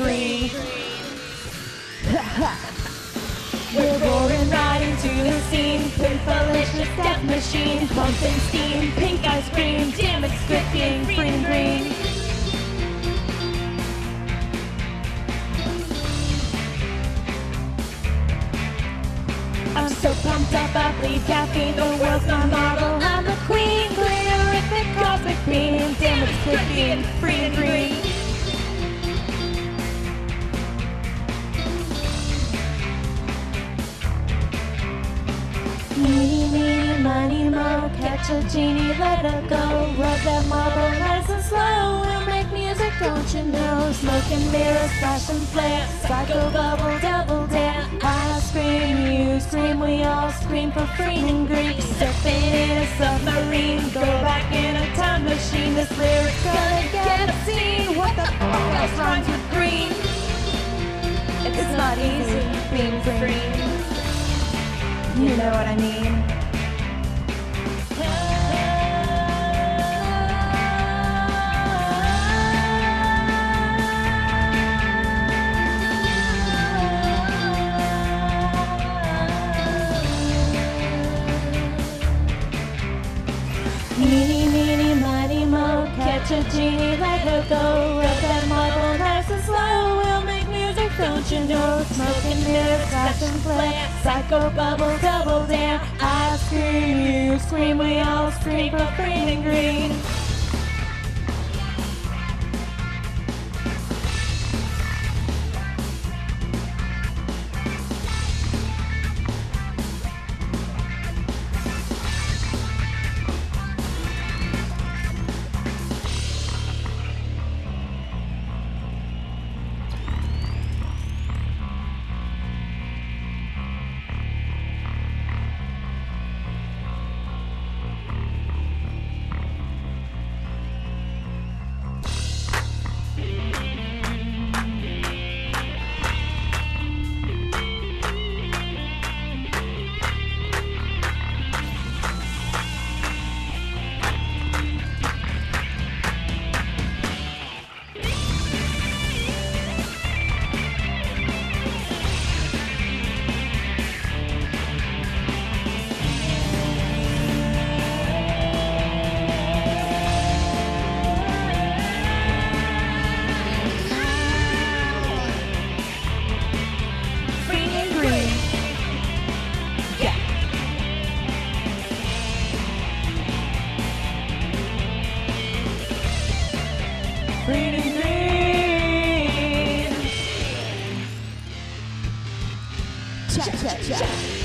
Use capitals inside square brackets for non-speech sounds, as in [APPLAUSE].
green. [LAUGHS] We're roaring right into the scene. Pimpalicious death machine. Pumping steam. Pink ice cream. Damn it's scripting. Freen in Green. I'm so pumped up, I bleed caffeine. The world's my model. I'm the queen, glorific, cosmic beam. Damn it's clicking, Freen in Green. Catch a genie, let her go. Rub that marble nice and slow. We'll make music, don't you know? Smoke and mirrors, flash and flare. Psycho bubble, double dare. I scream, you scream, we all scream for Freen in Green. Surfing in a submarine, go back in a time machine. This lyric's gonna get obscene. What the fuck else rhymes with green? It's not easy being free. You know what I mean. Genie, let her go. Rub that marble nice and slow. We'll make music, don't you know? Smoke and mirrors, flash and flare. Psycho bubble, double dare. I scream, you scream, we all scream for green and green. 下下下。